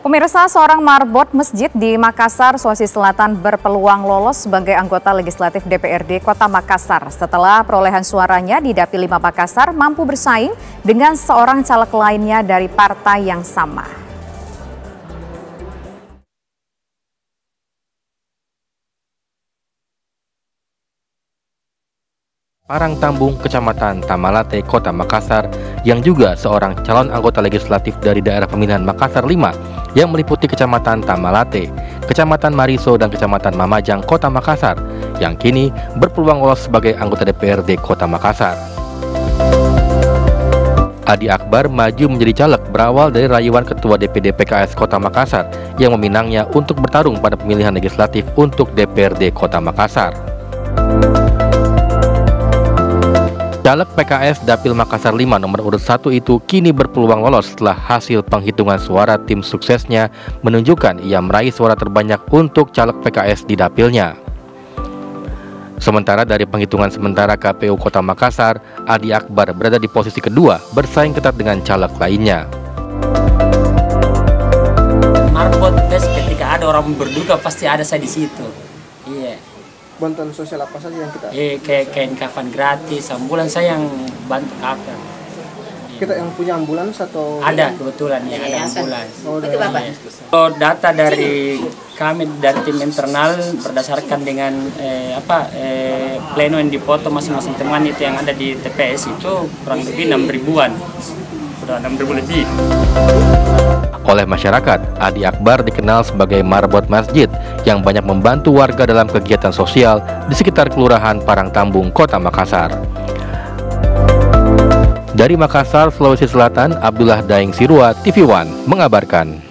Pemirsa, seorang marbot masjid di Makassar, Sulawesi Selatan berpeluang lolos sebagai anggota legislatif DPRD Kota Makassar setelah perolehan suaranya di Dapil 5 Makassar mampu bersaing dengan seorang caleg lainnya dari partai yang sama. Parang Tambung, Kecamatan Tamalate, Kota Makassar, yang juga seorang calon anggota legislatif dari daerah pemilihan Makassar 5 yang meliputi Kecamatan Tamalate, Kecamatan Mariso, dan Kecamatan Mamajang, Kota Makassar, yang kini berpeluang lolos sebagai anggota DPRD Kota Makassar. Adi Akbar maju menjadi caleg berawal dari rayuan Ketua DPD PKS Kota Makassar yang meminangnya untuk bertarung pada pemilihan legislatif untuk DPRD Kota Makassar. Caleg PKS Dapil Makassar 5 nomor urut 1 itu kini berpeluang lolos setelah hasil penghitungan suara tim suksesnya menunjukkan ia meraih suara terbanyak untuk caleg PKS di dapilnya. Sementara dari penghitungan sementara KPU Kota Makassar, Adi Akbar berada di posisi kedua bersaing ketat dengan caleg lainnya. Marbot ketika ada orang berduka pasti ada saya di situ. Iya bantuan sosial apa saja yang kita eh kayak kain kafan gratis ambulans saya yang bantu apa? Kita yang punya ambulans atau ada kebetulan ya ada ambulans. Oh, dari, oh, data dari kami dari tim internal berdasarkan dengan eh, apa eh, pleno yang dipoto masing-masing teman itu yang ada di TPS itu kurang lebih enam ribuan. Sudah enam ribu lebih oleh masyarakat, Adi Akbar dikenal sebagai marbot masjid yang banyak membantu warga dalam kegiatan sosial di sekitar Kelurahan Parangtambung, Kota Makassar. Dari Makassar, Sulawesi Selatan, Abdullah Daeng Sirua, TV One, mengabarkan.